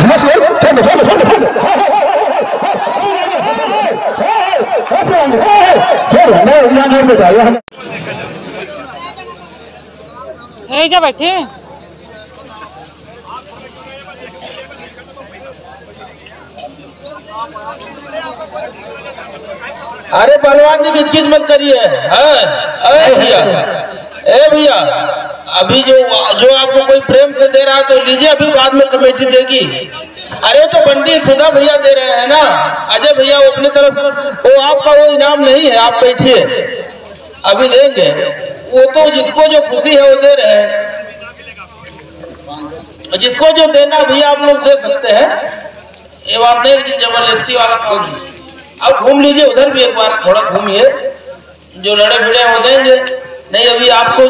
धनुष बैठे अरे पहलवान जी किचकिच मत करिए। हाँ, भैया अभी जो जो आपको कोई प्रेम से दे रहा है तो लीजिए, अभी बाद में कमेटी देगी। अरे तो पंडित सुधा भैया दे रहे हैं ना? अजय भैया, वो अपनी तरफ़, वो आपका वो इनाम नहीं है, आप बैठिए। अभी देंगे। वो तो जिसको जो खुशी है, वो दे रहे हैं। जिसको जो देना भैया, आप लोग दे सकते हैं। ये बात नहीं, लेकिन ज़बरदस्ती वाला काम नहीं अब घूम लीजिए, उधर भी एक बार थोड़ा घूमिए। जो लड़े भिड़े हो देंगे। नहीं अभी आपको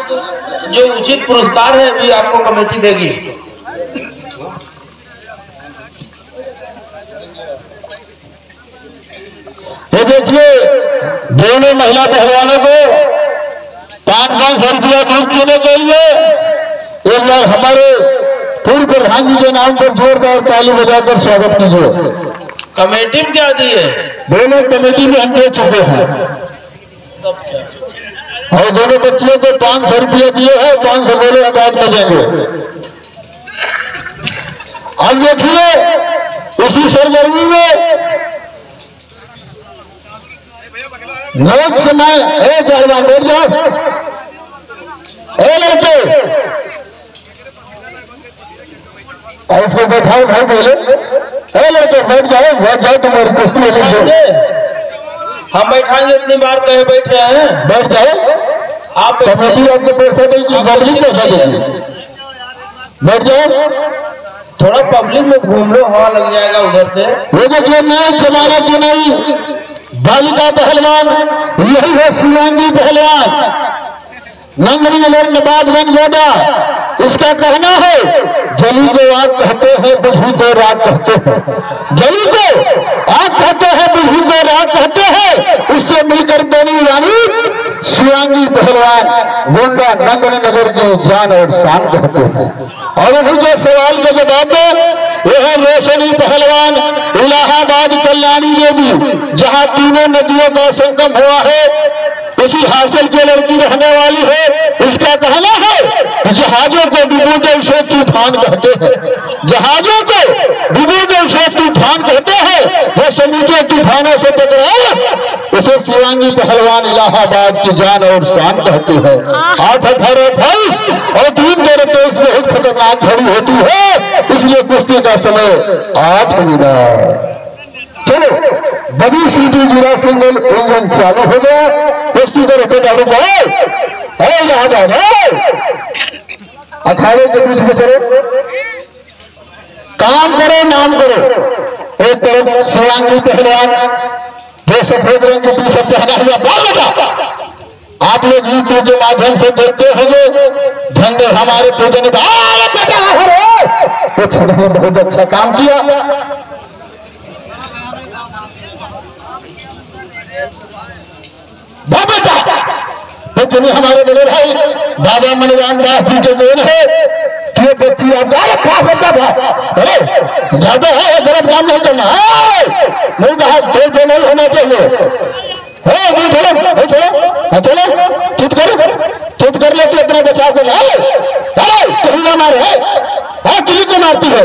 जो उचित पुरस्कार है अभी आपको कमेटी देगी। ये देखिए दोनों महिला पहलवानों को पाँच पाँच सौ रुपया ग्रुप देने के लिए एक बार हमारे पूर्व प्रधान जी के नाम पर जोरदार ताली बजाकर स्वागत कीजिए। कमेटी में क्या दी है? दोनों कमेटी में हम दे चुके हैं और दोनों बच्चियों को पाँच सौ रुपया दिए हैं, पाँच सौ बोले हम बाद देंगे अब देखिए, उसी सरगर्मी में नौक समय ए पहलवान बैठ जाओ। ए लड़के, और उसको बैठाओ भाई बोले ए लड़के, बैठ जाओ बैठ जाओ, तुम्हारी कुश्ती हम बैठाएँगे इतनी बार कहे बैठे हैं। बैठ जाओ। आप कमेटी बैठिए। आपको पैसा देगी गवर्नमेंट पैसा देगी बैठ जाओ। थोड़ा पब्लिक में घूम लो हवा लग जाएगा उधर से। ये देखिए नए जमाने की नई बालिका पहलवान यही है शिवांगी पहलवान। नंगरी नगर नवाबगंज गोडा। इसका कहना है जली को आग कहते हैं बुझी को राग कहते हैं। जली को आग कहते हैं बुझी को राग कहते हैं उससे मिलकर बनी रानी शिवांगी पहलवान गोंडा नंगरी नगर की जान और शान कहते हैं। और जो सवाल के जवाब में, यह रोशनी पहलवान, इलाहाबाद कल्याणी देवी, जहाँ तीनों नदियों का संगम हुआ है। उसी हासिल की लड़की रहने वाली है। इसका कहना है जहाजों को डुबोते से तूफ़ान कहते हैं। जहाजों को डुबोते से तूफ़ान कहते हैं। वो समूचे तूफानों से टकराए उसे शिवांगी पहलवान इलाहाबाद की जान और शान कहती है। आठ अठारह अट्ठाईस और तीन तेरह तेईस बहुत खतरनाक घड़ी होती है। इसलिए कुश्ती का समय आठ मिनट चलो बड़ी सीधी जुड़ा सिंगल इंजन चालू हो गया। कुश्ती रुको है याद आ जाए। अखाड़े के बीच में चलो। काम करो नाम करो। एक तरफ़ शिवांगी पहलवान दो सफ़ेद रंग की टी शर्ट पहना हुआ बाल लगा आप लोग यूट्यूब के माध्यम से देखते होंगे, धन्य हमारे पूजन कुछ नहीं, बहुत अच्छा काम किया। बेटा तो तुम्हें हमारे बड़े भाई, बाबा मनोराम दास जी के देन है बच्ची आप अरे पास होता था अरे, ज़्यादा है गलत काम नहीं करना है। नहीं कहा दो दो नहीं होना चाहिए। है नहीं चलो नहीं चलो हाँ चलो, चित करो, चित कर ले कि अपने बचाव को। लाए अरे, कहीं ना मारे है हाँ किसी को मारती है।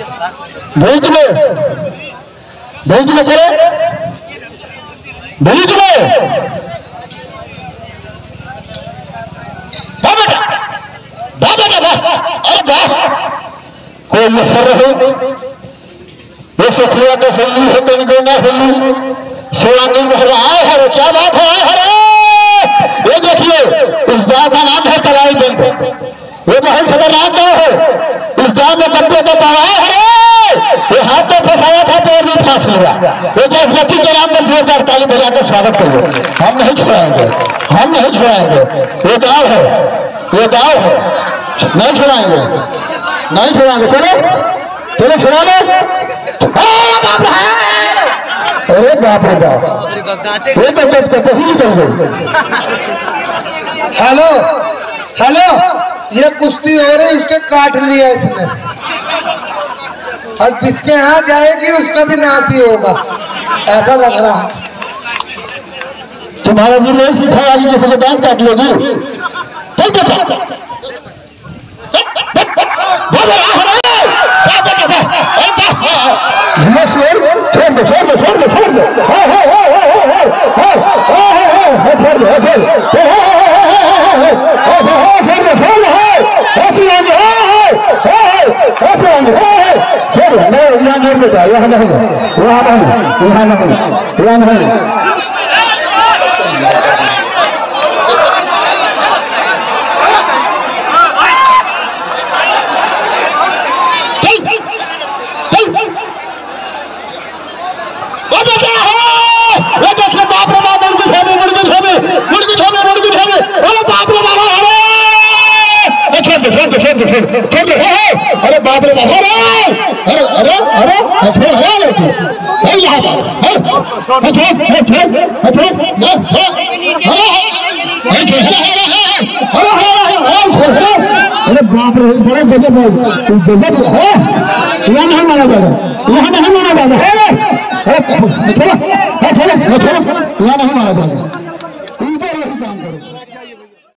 भेज ले भेज ले चले। भेज ले अरे बस। कोई मसर रहे। ये सुखिया का होली है तो इनको ना होली सेवा नहीं कर रहा है, क्या बात है? ताली बजाकर स्वागत करिए हम नहीं छुड़ाएँगे। हम नहीं छुड़ाएँगे। ये गाँव है। ये गाँव है। नहीं छुड़ाएँगे। नहीं छुड़ाएँगे। चलो। चलो छुड़ा लो। अरे बाप रे बाप। ये तो जज ही निकल गई हेलो। हेलो। ये कुश्ती हो रही उसके काट लिया इसने। और जिसके यहाँ जाएगी, उसका भी ही होगा। ऐसा लग रहा है। तुम्हारा भी नहीं सिखाया कि किसी को दांत काट लोगी चल बेटा छोड़ दो छोड़ दो छोड़ दो छोड़ दो हाँ हाँ हाँ हाँ हाँ हाँ हाँ हाँ हाँ छोड़ दो छोड़ दो छोड़ दो छोड़ दो यहाँ नहीं बेटा यहाँ नहीं यहाँ नहीं यहाँ नहीं यहाँ नहीं अरे बाप रे बाप अरे अरे अरे अरे छोड़ अरे है यहाँ पर अरे बाप रे बड़े गजब गजब है यहाँ नहीं माना जाएगा यहाँ नहीं माना जाएगा अरे चलो चलो चलो यहाँ नहीं माना जाएगा